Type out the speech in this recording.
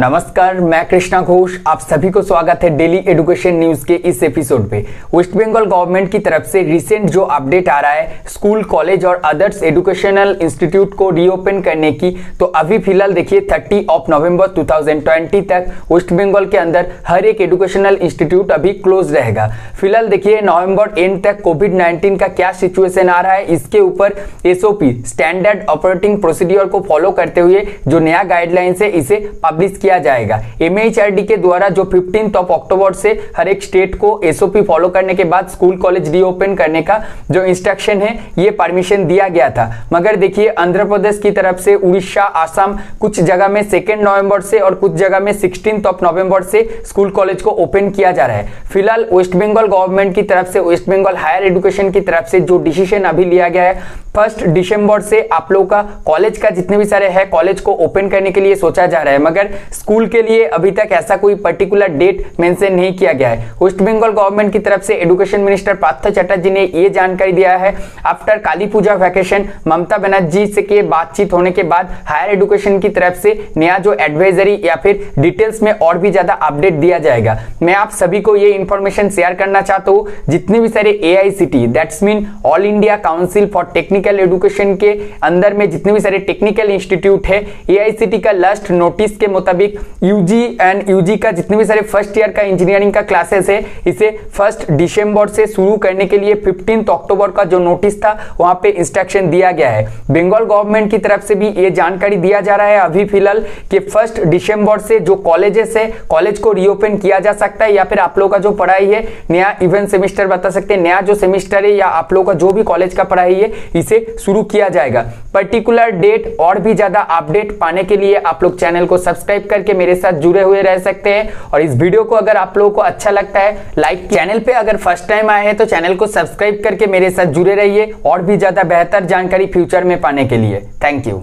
नमस्कार, मैं कृष्णा घोष। आप सभी को स्वागत है डेली एजुकेशन न्यूज़ के इस एपिसोड पे। वेस्ट बंगाल गवर्नमेंट की तरफ़ से रिसेंट जो अपडेट आ रहा है स्कूल कॉलेज और अदर्स एजुकेशनल इंस्टीट्यूट को रीओपन करने की तो अभी फ़िलहाल देखिए 30 ऑफ़ नवंबर 2020 तक वेस्ट बंगाल के अंदर हर एक एजुकेशनल इंस्टीट्यूट अभी क्लोज रहेगा। फ़िलहाल देखिए नवंबर एंड तक कोविड 19 का क्या सिचुएशन आ रहा है, इसके ऊपर एसओपी स्टैंडर्ड ऑपरेटिंग प्रोसीडियर को फॉलो करते हुए जो नया गाइडलाइंस है, इसे पब्लिश किया जाएगा। एमएचआरडी के द्वारा जो फिफ्टीन ऑफ़ अक्टूबर से हर एक स्टेट को एसओपी फॉलो करने के बाद स्कूल कॉलेज रीओपन करने का जो इंस्ट्रक्शन है, ये परमिशन दिया गया था। मगर देखिए, आंध्र प्रदेश की तरफ़ से, उड़ीसा, आसाम, कुछ जगह में सेकेंड नवंबर से और कुछ जगह में सिक्सटीन ऑफ़ नवंबर से स्कूल कॉलेज को ओपन किया जा रहा है। फ़िलहाल वेस्ट बंगाल गवर्नमेंट की तरफ़ से वेस्ट बंगाल हायर एजुकेशन की तरफ़ से जो डिसीज़न अभी लिया गया है फ़र्स्ट दिसंबर से आप लोगों का कॉलेज का जितने भी सारे है कॉलेज को ओपन करने के लिए सोचा जा रहा है। मगर स्कूल के लिए अभी तक ऐसा कोई पर्टिकुलर डेट मेंशन नहीं किया गया है। वेस्ट बंगाल गवर्नमेंट की तरफ़ से एजुकेशन मिनिस्टर पार्थ चटर्जी ने ये जानकारी दिया है। आफ्टर काली पूजा वैकेशन ममता बनर्जी से के बातचीत होने के बाद हायर एजुकेशन की तरफ़ से नया जो एडवाइजरी या फिर डिटेल्स में और भी ज़्यादा अपडेट दिया जाएगा। मैं आप सभी को ये इंफॉर्मेशन शेयर करना चाहता हूँ। जितने भी सारे A I C T that's mean all India council for technical education के अंदर में जितने भी सारे टेक्निकल इंस्टीट्यूट है ए आई सी टी का लास्ट नोटिस के मुताबिक यूजी एंड यूजी का जितने भी सारे फ़र्स्ट ईयर का इंजीनियरिंग का क्लासेस है, इसे फ़र्स्ट दिसंबर से शुरू करने के लिए फिफ्टीन अक्टूबर का जो नोटिस था, वहाँ पे इंस्ट्रक्शन दिया गया है। बंगाल गवर्नमेंट की तरफ़ से भी ये जानकारी दिया जा रहा है अभी फ़िलहाल कि फ़र्स्ट दिसंबर से जो कॉलेजेस है कॉलेज को रीओपन किया जा सकता है या फिर आप लोग का जो पढ़ाई है, नया इवन सेमिस्टर बता सकते हैं, नया जो सेमिस्टर है या आप लोग का जो भी कॉलेज का पढ़ाई है, इसे शुरू किया जाएगा। पर्टिकुलर डेट और भी ज़्यादा अपडेट पाने के लिए आप लोग चैनल को सब्सक्राइब करके मेरे साथ जुड़े हुए रह सकते हैं। और इस वीडियो को अगर आप लोगों को अच्छा लगता है लाइक चैनल पे अगर फ़र्स्ट टाइम आए हैं तो चैनल को सब्सक्राइब करके मेरे साथ जुड़े रहिए और भी ज़्यादा बेहतर जानकारी फ्यूचर में पाने के लिए। Thank you